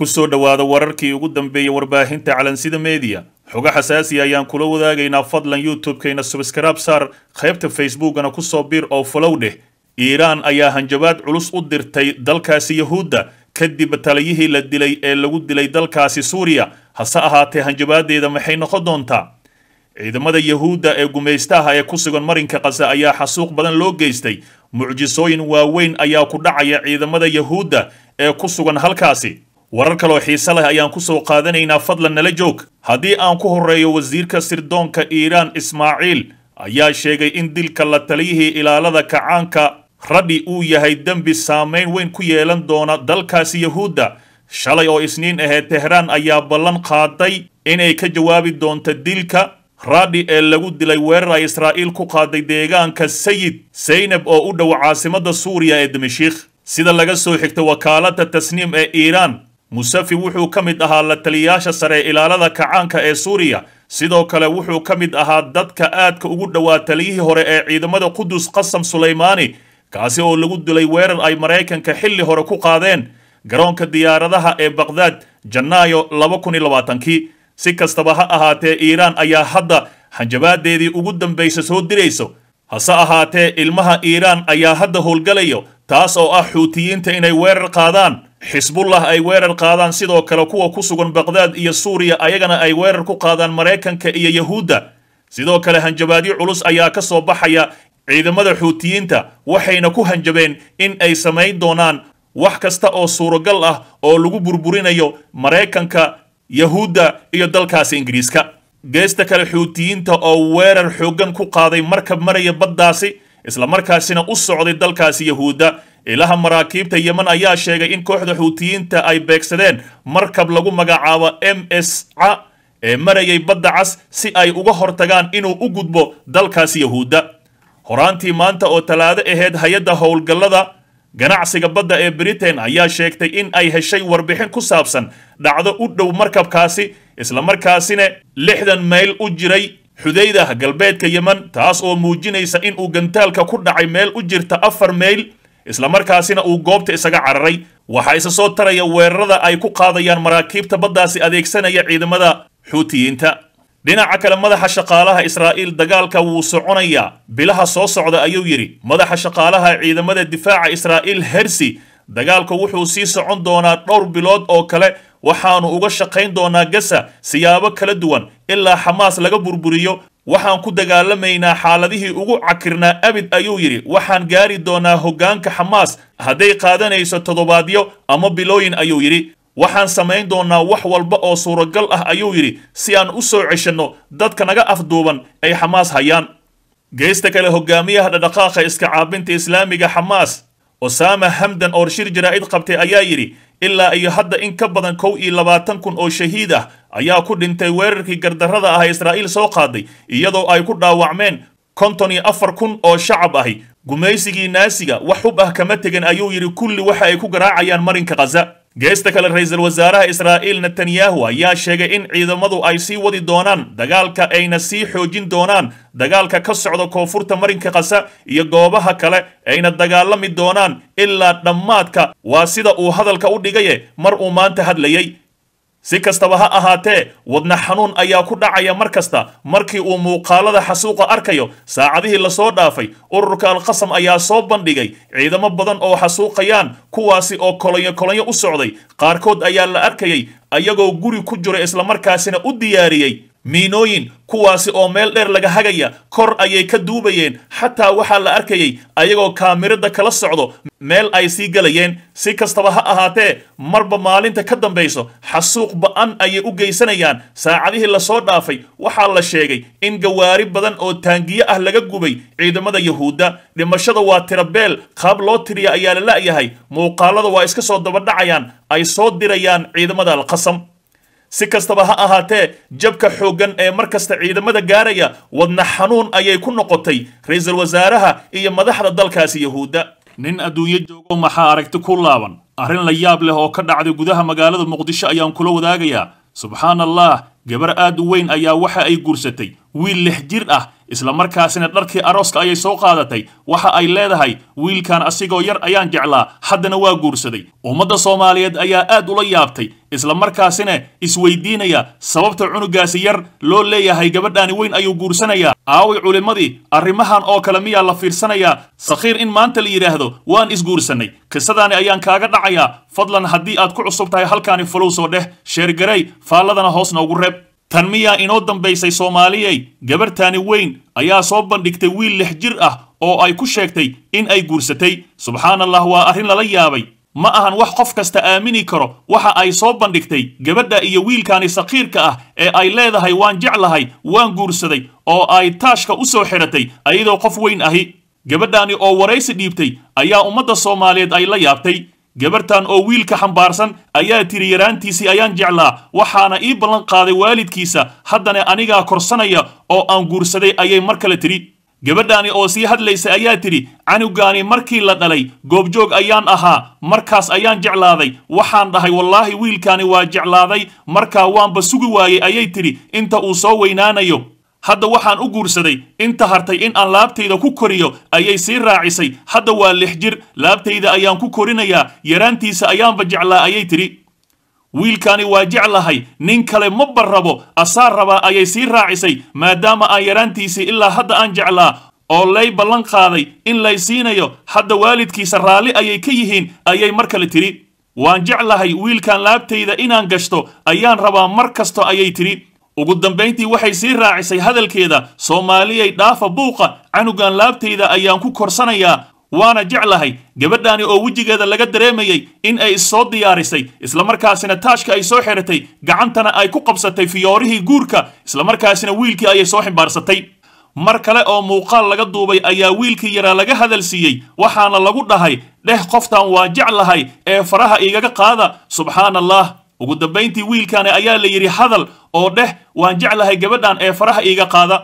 ku soo dhowaada wararkii ugu dambeeyey warbaahinta calansida meediya xogo xasaasi ayaan kula wadaagaynaa fadlan youtube-kayna subskrab saar qaybta facebookana ku soo bir oo folow dheh. Iiraan ayaa hanjabaad culus u dirtay dalkaasi yahuudda kadib taliyihii la dilay ee lagu dilay dalkaasi suuriya. Hase ahaatee hanjabaadeeda maxay noqon doontaa? Ciidamada yahuudda ee gumaystaha ee ku sugan marinka kase ayaa xasuuq badan loo geystay. Mucjisooyin waaweyn ayaa ku dhacaya ciidamada yahuudda ee ku sugan halkaasi warar kaloo xiise leh ayaan ku soo qaadanaynaa fadlan nala joog. Haddii aan ku horreeyo wasiirka sirdoonka iiraan ismaaciil ayaa sheegay in dilka la taliyihii ilaalada kacaanka radhi uu yahay dembi saamayn weyn ku yeelan doona dalkaasi yahuudda. Shalay oo isniin ahayd tehraan ayaa ballan qaaday inay ka jawaabi doonto dilka radhi ee lagu dilay weerar ay israa'iil ku qaaday deegaanka sayid saynab oo u dhow caasimadda suuriya ee dimashikh sida laga soo xigta wakaaladda tasniim ee iiraan musafi wuxuu ka mid ahaa la taliyayaasha sare ilaalada kacaanka ee suuriya. Sidoo kale wuxuu ka mid ahaa dadka aadka ugu dhowaa taliyihii hore ee ciidamada qudus qasam sulaymaani kaasi oo lagu dilay weerar ay maraykanka xilli hore ku qaadeen. Garoonka diyaaradaha ee bakhdad janaayo laba kun iyo labaatankii. Si kastaba ha ahaatee iiraan ayaa hadda hanjabaadeedii ugu dambaysa soo dirayso. Hase ahaatee ilmaha iiraan ayaa hadda howlgalayo taas oo ah xuutiyiinta inay weerar qaadaan xisbullah ay weerar qaadaan sidoo kale kuwa ku sugan bakhdad iyo suuriya ayagana ay weerar ku qaadaan maraykanka iyo yahuudda. Sidoo kale hanjabaadyo culus ayaa ka soo baxaya ciidamada xuutiyiinta waxayna ku hanjabeen in ay samayn doonaan wax kasta oo suuragal ah oo lagu burburinayo maraykanka yahuudda iyo dalkaasi ingiriiska. Geesta kale xuutiyiinta oo weerar xooggan ku qaaday markab maraya baddaasi islamarkaasina u socday dalkaasi yahuudda ilaha maraakiibta yemen ayaa sheegay in kooxda xuutiyiinta ay beegsadeen markab lagu magacaabo m s ca ee marayay badda cas si ay uga hortagaan inuu u gudbo dalkaasi yahuudda. Horaantii maanta oo talaado ahayd hay'adda howlgallada ganacsiga badda ee britain ayaa sheegtay in ay heshay warbixin ku saabsan dhacdo u dhow markabkaasi islamarkaasina lixdan mayl u jiray xudaydah galbeedka yemen taas oo muujinaysa in uu gantaalka ku dhacay meel u jirta afar mayl islamarkaasina uu goobta isaga cararay. Waxaa isa soo taraya weerarada ay ku qaadayaan maraakiibta baddaasi adeegsanaya ciidamada xuutiyiinta dhinaca kale madaxa shaqaalaha israa'iil dagaalka wuu soconayaa bilaha soo socda ayuu yidhi madaxa shaqaalaha ciidamada difaaca israa'iil hersi dagaalku wuxuu sii socon doonaa dhowr bilood oo kale waxaannu uga shaqayn doonaa gasa siyaabo kala duwan ilaa xamaas laga burburiyo. Waxaan ku dagaalamaynaa xaaladihii ugu cakirnaa abid ayuu yidhi. Waxaan gaari doonaa hoggaanka xamaas. Hadday qaadanayso toddobaadyo ama bilooyin ayuu yidhi. Waxaan samayn doonaa wax walba oo suuragal ah ayuu yidhi. Si aan u soo ceshanno dadka naga afduuban ay xamaas hayaan. Geesta kale hogaamiyaha dhadhaqaaqa iska caabinta islaamiga xamaas. Osaama hamdan oo shir jaraa'id qabtay ayaa yidhi ilaa iyo hadda in ka badan kow iyo labaatan kun oo shahiid ah ayaa ku dhintay weerarkii gardarrada ah israa'iil soo qaaday iyadoo ay ku dhaawacmeen konton iyo afar kun oo shacab ahi. Gumaysigii naasiga wax hub ah kama tegin ayuu yidhi kulli waxa ay ku garaacayaan marinka khaza geesta kale ra'iisul wasaaraha israa'iil netanyahu ayaa sheegay in ciidamadu ay sii wadi doonaan dagaalka ayna sii xoojin doonaan dagaalka ka socda koonfurta marinka kasa iyo goobaha kale ayna dagaalami doonaan ilaa dhammaadka. Waa sida uu hadalka u dhigaye mar uu maanta hadlayay si kastaba ha ahaatee wadna xanuun ayaa ku dhacaya mar kasta markii uu muuqaalada xasuuqa arkayo. Saacadihii la soo dhaafay ururka alqasam ayaa soo bandhigay ciidamo badan oo xasuuqayaan kuwaasi oo kolonyo kolonyo u socday. Qaarkood ayaa la arkayay ayagoo guri ku jira islamarkaasina u diyaariyey miinooyin kuwaasi oo meel dheer laga hagaya kor ayay ka duubayeen. Xataa waxaa la arkayay ayagoo kaamirada kala socdo meel ay sii galayeen. Si kastaba ha ahaatee marba maalinta ka dambayso xasuuq ba'an ayay u geysanayaan. Saacadihii la soo dhaafay waxaa la sheegay in gawaari badan oo taangiye ah laga gubay ciidamada yahuudda dhimashada waa tirabeel qaab loo tiriya ayaa la la'yahay. Muuqaalada waa iska soo dabadhacayaan ay soo dirayaan ciidamada alqasam si kastaba ha ahaatee jabka xooggan ee mar kasta ciidamada gaaraya wadna xanuun ayay ku noqotay ra'iisul wasaaraha iyo madaxda dalkaasi yahuudda. Nin adduunyo joogo maxaa aragti ku laaban? Arrin la yaab leh oo ka dhacday gudaha magaalada muqdisho ayaan kula wadaagayaa. Subxaan allah gabar aad u weyn ayaa waxa ay guursatay wiil lix jir ah isla markaasina dharkii arooska ayay soo qaadatay. Waxa ay leedahay wiilkan asigoo yar ayaan jeclaa haddana waa guursaday. Ummadda soomaaliyeed ayaa aad ula yaabtay isla markaasina isweydiinaya sababta cunugaasi yar loo leeyahay gabadhaani weyn ayuu guursanayaa aaway culimmadii arrimahan oo kale miyaa la fiirsanayaa sakhiir in maanta la yidhaahdo waan isguursannay qisadaani ayaan kaaga dhacayaa fadlan haddii aad ku cusub tahay halkaani falow soo dheh sheergarey faalladana hoos noogu reeb tan miyaa inoo dambaysay soomaaliyey gabartaani weyn ayaa soo bandhigtay wiil lix jir ah oo ay ku sheegtay in ay guursatay. Subxaan allah waa arrin lala yaabay. Ma ahan wax qof kasta aamini karo. Waxa ay soo bandhigtay gabadha iyo wiilkaani sakiirka ah ee ay leedahay waan jeclahay waan guursaday oo ay taashka u soo xiratay ayadoo qof weyn ahi. Gabadhaani oo waraysi dhiibtay ayaa ummadda soomaaliyeed ay la yaabtay gabartan oo wiilka xambaarsan ayaa tiri yaraantiisii ayaan jeclaa waxaana ii ballan qaaday waalidkiisa. Haddana anigaa korsanaya oo aan guursaday ayay mar kale tidhi gabadhaani oo sii hadlaysa ayaa tidhi canugaani markii la dhalay goobjoog ayaan ahaa markaas ayaan jeclaaday. Waxaan dhahay wallaahi wiilkaani waa jeclaaday markaa waanba sugi waayey ayay tidhi inta uu soo weynaanayo hadda waxaan u guursaday inta hartay in aan laabtayda ku koriyo ayay sii raacisay. Hadda waa lix jir laabtayda ayaan ku korinayaa yaraantiisa ayaanba jeclaa ayay tidhi. Wiilkaani waa jeclahay nin kale ma barrabo asaa rabaa ayay sii raacisay maadaama aan yaraantiisii ilaa hadda aan jeclaa oo lay ballan qaaday in lay siinayo hadda waalidkiisa raalli ayay ka yihiin ayay mar kale tidhi. Waan jeclahay wiilkan laabtayda inaan gashto ayaan rabaa mar kasto ayay tidhi ugu dambayntii waxay sii raacisay hadalkeeda soomaaliyay dhaafa buuqa canugan laabtayda ayaan ku korsanayaa waana jeclahay gabadhaani oo wejigeeda laga dareemayay in ay issoo diyaarisay islamarkaasina taashka ay soo xiratay gacantana ay ku qabsatay fiyoorihii guurka islamarkaasina wiilkii ayay soo ximbaarsatay mar kale oo muuqaal laga duubay ayaa wiilkii yaraa laga hadal siiyey waxaana lagu dhahay dheh qoftan waa jeclahay ee faraha igaga qaada subxaan allah ugu dambayntii wiilkaani ayaa la yidhi hadal oo dheh waan jeclahay gabadhan ee faraha iiga qaada.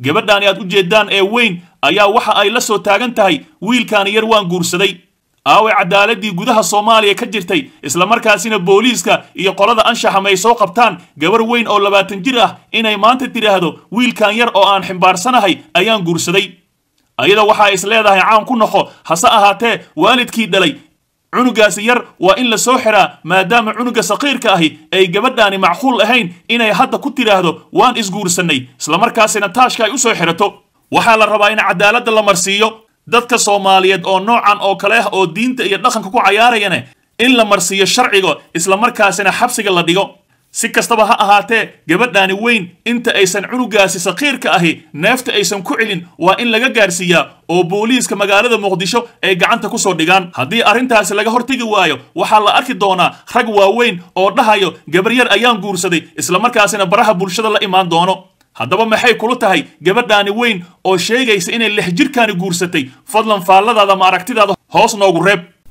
Gabadhaani aad u jeeddaan ee weyn ayaa waxa ay la soo taagan tahay. Wiilkaani yar waan guursaday. Aaway cadaaladii gudaha soomaaliya ka jirtay islamarkaasina booliiska iyo qolada anshaxam ay soo qabtaan. Gabar weyn oo labaatan jir ah inay maanta tidhaahdo wiilkan yar oo aan ximbaarsanahay ayaan guursaday. Ayada waxaa is leedahay caan ku noqo hase ahaatee waalidkii dhalay cunugaasi yar waa in la soo xiraa maadaama cunuga saqiirka ahi ay gabadhaani macquul ahayn inay hadda ku tidhaahdo waan isguursannay. Islamarkaasina taashka ay u soo xirato. Waxaa la rabaa in cadaaladda la marsiiyo. Dadka soomaaliyeed oo noocan oo kale ah oo diinta iyo dhaqanka ku cayaarayane in la marsiiyo sharciga islamarkaasina xabsiga la dhigo si kastaba ha ahaatee gabadhaani weyn inta aysan cunugaasi sakiirka ahi neefta aysan ku celin waa in laga gaarsiiyaa oo booliiska magaalada muqdisho ay gacanta ku soo dhigaan. Haddii arrintaasi laga hortegi waayo waxaa la arki doonaa rag waaweyn oo dhahayo gabaryar ayaan guursaday islamarkaasina baraha bulshada la imaan doono. Haddaba maxay kula tahay gabadhaani weyn oo sheegaysa inay lix jirkaani guursatay fadlan faalladaada ma aragtidaada hoos noogu reeb